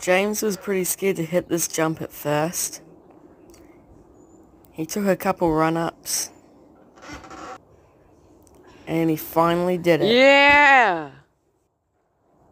James was pretty scared to hit this jump at first. He took a couple run-ups. And he finally did it. Yeah!